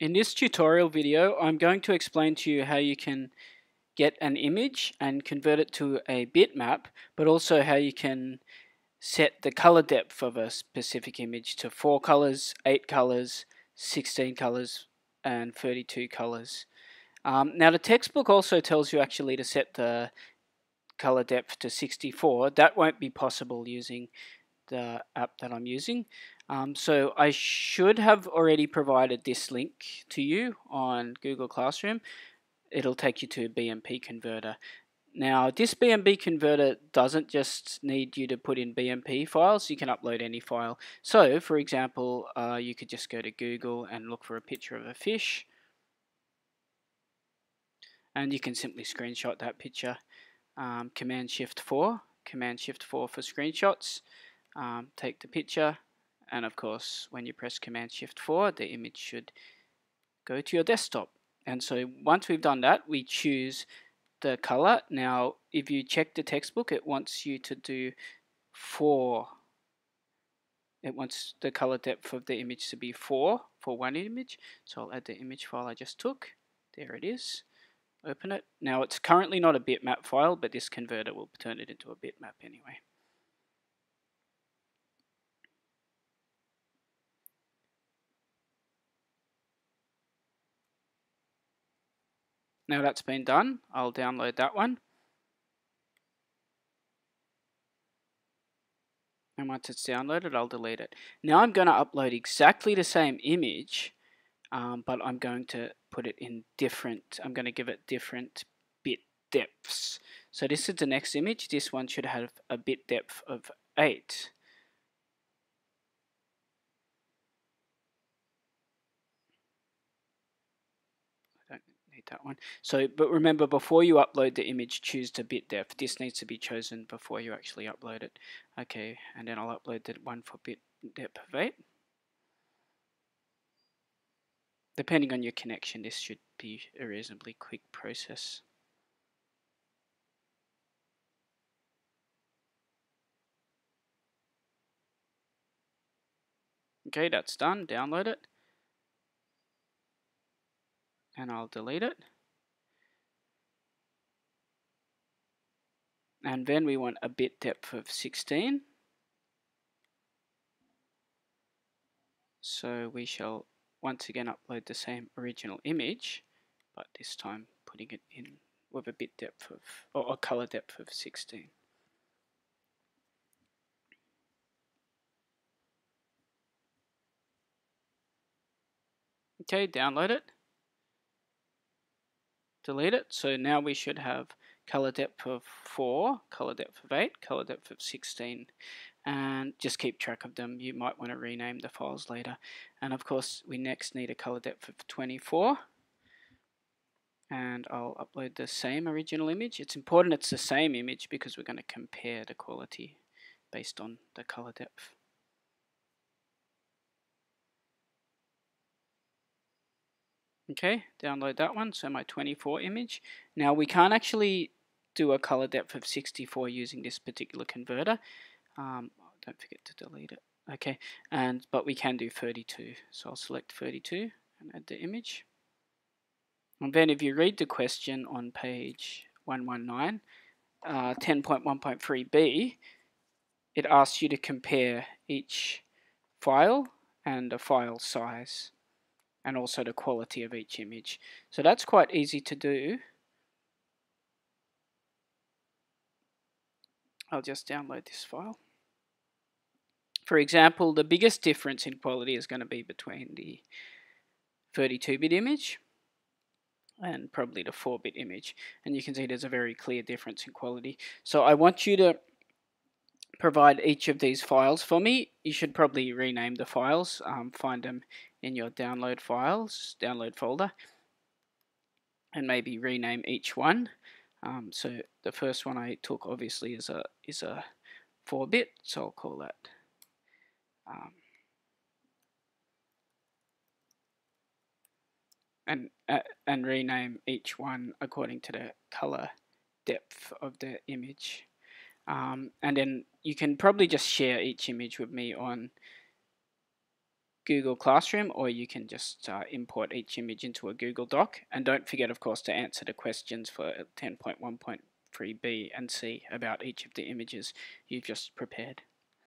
In this tutorial video, I'm going to explain to you how you can get an image and convert it to a bitmap, but also how you can set the color depth of a specific image to 4 colors, 8 colors, 16 colors, and 32 colors. Um, now the textbook also tells you actually to set the color depth to 64. That won't be possible using the app that I'm using. Um, so I should have already provided this link to you on Google Classroom. It'll take you to a BMP converter. Now this BMP converter doesn't just need you to put in BMP files, you can upload any file. So for example, uh, you could just go to Google and look for a picture of a fish and you can simply screenshot that picture. Um, Command Shift 4, Command Shift 4 for screenshots. Um, take the picture, and of course when you press command shift 4 the image should go to your desktop. And so once we've done that we choose the color. Now if you check the textbook it wants you to do 4 it wants the color depth of the image to be 4 for one image. So I'll add the image file I just took. There it is. Open it. Now it's currently not a bitmap file but this converter will turn it into a bitmap anyway Now that's been done, I'll download that one. And once it's downloaded, I'll delete it. Now I'm going to upload exactly the same image, um, but I'm going to put it in different, I'm going to give it different bit depths. So this is the next image. This one should have a bit depth of 8. That one. So, but remember, before you upload the image, choose the bit depth. This needs to be chosen before you actually upload it. Okay, and then I'll upload the one for bit depth of 8. Depending on your connection, this should be a reasonably quick process. Okay, that's done. Download it and I'll delete it. And then we want a bit depth of 16. So we shall once again upload the same original image, but this time putting it in with a bit depth of, or a color depth of 16. Okay, download it delete it. So now we should have color depth of 4, color depth of 8, color depth of 16 and just keep track of them. You might want to rename the files later. And of course we next need a color depth of 24 and I'll upload the same original image. It's important it's the same image because we're going to compare the quality based on the color depth. Okay, download that one, so my 24 image. Now we can't actually do a color depth of 64 using this particular converter. Um, don't forget to delete it. Okay, and but we can do 32. So I'll select 32 and add the image. And then if you read the question on page 119, uh, 10.1.3b, it asks you to compare each file and a file size and also the quality of each image. So that's quite easy to do. I'll just download this file. For example, the biggest difference in quality is going to be between the 32-bit image and probably the 4-bit image. And you can see there's a very clear difference in quality. So I want you to provide each of these files for me. You should probably rename the files, um, find them in your download files, download folder, and maybe rename each one. Um, so the first one I took obviously is a is a 4-bit, so I'll call that um, and uh, and rename each one according to the color depth of the image. Um, and then you can probably just share each image with me on Google Classroom or you can just uh, import each image into a Google Doc. And don't forget, of course, to answer the questions for 10.1.3b and c about each of the images you've just prepared.